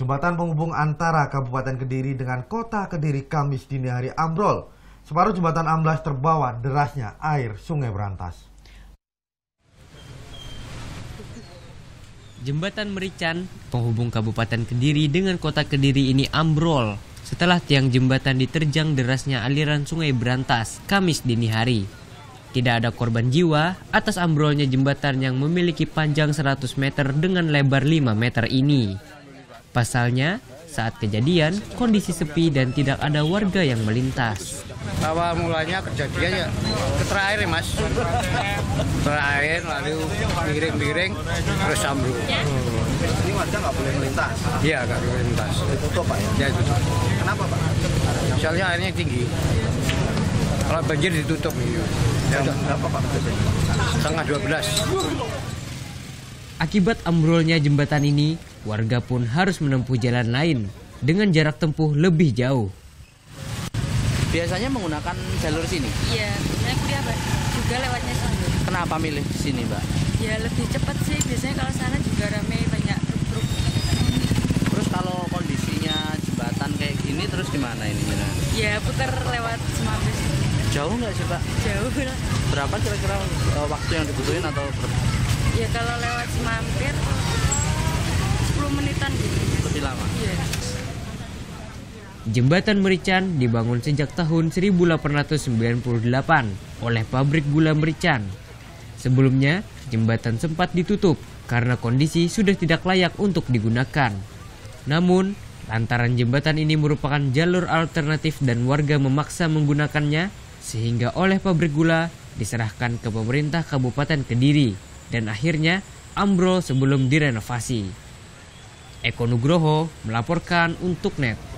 Jembatan penghubung antara Kabupaten Kediri dengan Kota Kediri Kamis dini hari ambrol. Separuh jembatan amblas terbawa derasnya air Sungai Berantas. Jembatan Merican, penghubung Kabupaten Kediri dengan Kota Kediri ini ambrol setelah tiang jembatan diterjang derasnya aliran Sungai Berantas Kamis dini hari. Tidak ada korban jiwa atas ambrolnya jembatan yang memiliki panjang 100 meter dengan lebar 5 meter ini. Pasalnya, saat kejadian, kondisi sepi dan tidak ada warga yang melintas. Awal mulanya kejadian ya keter air ya mas Keter air lalu miring-miring terus ambruk Ini warga nggak boleh melintas. Iya nggak boleh lintas Ditutup pak ya. Ya tutup Kenapa pak? Misalnya airnya tinggi Kalau banjir ditutup gitu. Jam berapa pak? Setengah 12 Akibat ambrolnya jembatan ini, warga pun harus menempuh jalan lain dengan jarak tempuh lebih jauh. Biasanya menggunakan jalur sini. Iya, naik kuliah. Juga lewatnya sini. Kenapa milih sini, Mbak? Ya lebih cepat sih. Biasanya kalau sana juga ramai banyak truk-truk. Terus kalau kondisinya jembatan kayak gini terus gimana ini? Mira? Ya putar lewat Semabis. Jauh nggak sih, Pak? Jauh lah. Berapa kira-kira eh, waktu yang dibutuhin atau ber- Ya kalau lewat Semampir 10 menitan gitu. lebih lama? Iya. Jembatan Merican dibangun sejak tahun 1898 oleh pabrik gula Merican. Sebelumnya, jembatan sempat ditutup karena kondisi sudah tidak layak untuk digunakan. Namun, lantaran jembatan ini merupakan jalur alternatif dan warga memaksa menggunakannya, sehingga oleh pabrik gula diserahkan ke pemerintah Kabupaten Kediri dan akhirnya ambrol sebelum direnovasi. Eko Nugroho melaporkan untuk NET.